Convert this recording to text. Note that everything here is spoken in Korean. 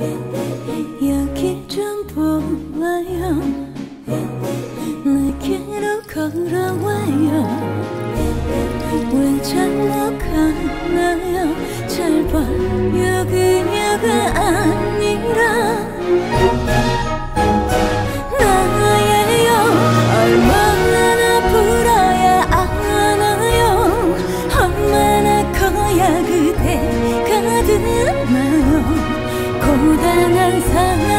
여기 좀 보아요. 내게로 걸어와요. 왜 잘못 가나요? 잘 봐. 여기 당당한 상황.